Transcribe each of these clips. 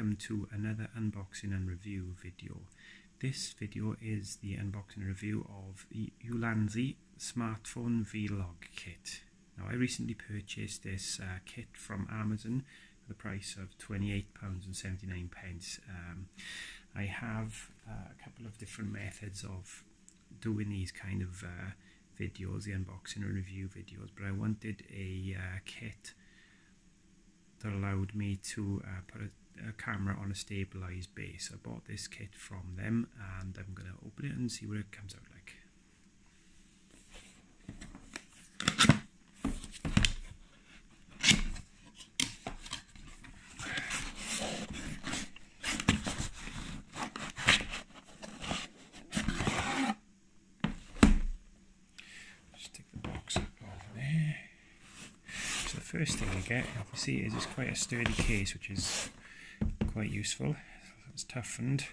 welcome to another unboxing and review video. This video is the unboxing review of the Ulanzi smartphone vlog kit. Now I recently purchased this uh, kit from Amazon for the price of £28.79. Um, I have uh, a couple of different methods of doing these kind of uh, videos, the unboxing and review videos, but I wanted a uh, kit that allowed me to uh, put a, a, camera on a stabilized base. I bought this kit from them and I'm going to open it and see what it comes out like. first thing you get, obviously, is it's quite a sturdy case, which is quite useful. It's toughened.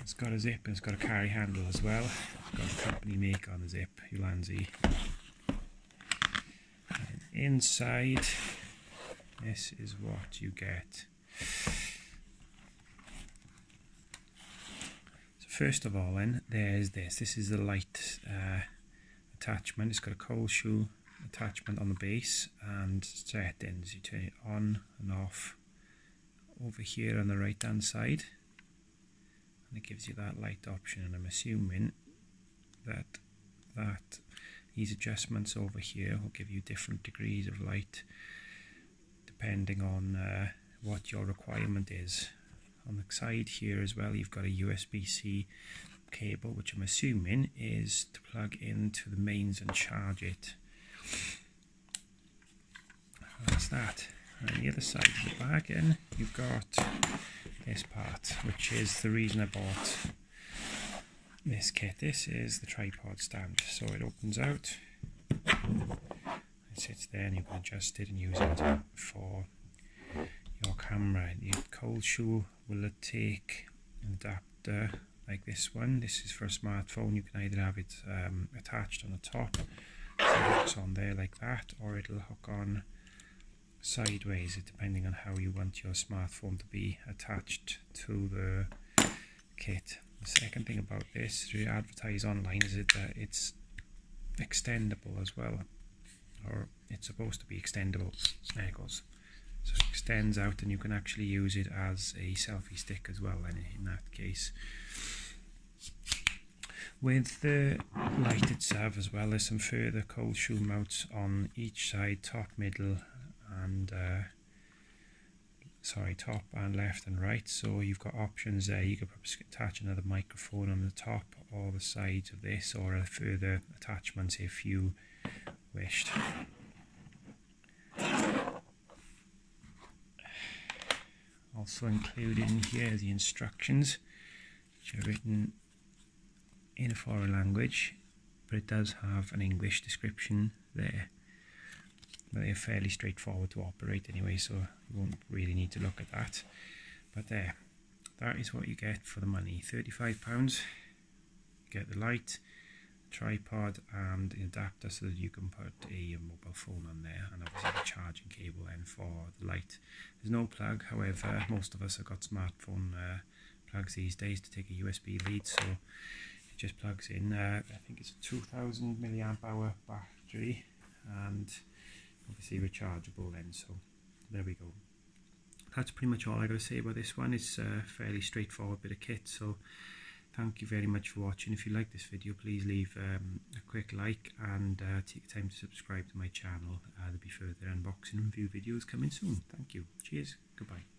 It's got a zip and it's got a carry handle as well. It's got a company make on the zip, Ulanzi. And inside, this is what you get. So first of all then, there's this. This is the light uh, attachment. It's got a cold shoe attachment on the base and settings. You turn it on and off over here on the right hand side and it gives you that light option and I'm assuming that that these adjustments over here will give you different degrees of light depending on uh, what your requirement is. On the side here as well you've got a USB-C cable which I'm assuming is to plug into the mains and charge it that's that. And the other side of the bag in, you've got this part, which is the reason I bought this kit. This is the tripod stand. So it opens out, it sits there and you can adjust it and use it for your camera. Your cold shoe will take an adapter like this one. This is for a smartphone. You can either have it um, attached on the top so it hooks on there like that or it'll hook on sideways depending on how you want your smartphone to be attached to the kit. The second thing about this to advertise online is that it's extendable as well or it's supposed to be extendable. There it goes. So it extends out and you can actually use it as a selfie stick as well in, in that case. With the light itself as well, there's some further cold shoe mounts on each side, top, middle and uh, sorry, top and left and right. So you've got options there. You could probably attach another microphone on the top or the sides of this or a further attachments if you wished. Also included in here the instructions which are written in a foreign language but it does have an English description there they're fairly straightforward to operate anyway so you won't really need to look at that. But there that is what you get for the money. 35 pounds get the light tripod and an adapter so that you can put a mobile phone on there and obviously the charging cable then for the light. There's no plug however most of us have got smartphone uh, plugs these days to take a USB lead so it just plugs in. Uh, I think it's a 2000 milliamp hour battery and obviously rechargeable then so there we go. That's pretty much all I got to say about this one. It's a fairly straightforward bit of kit so thank you very much for watching. If you like this video please leave um, a quick like and uh, take time to subscribe to my channel. Uh, there'll be further unboxing and review videos coming soon. Thank you. Cheers. Goodbye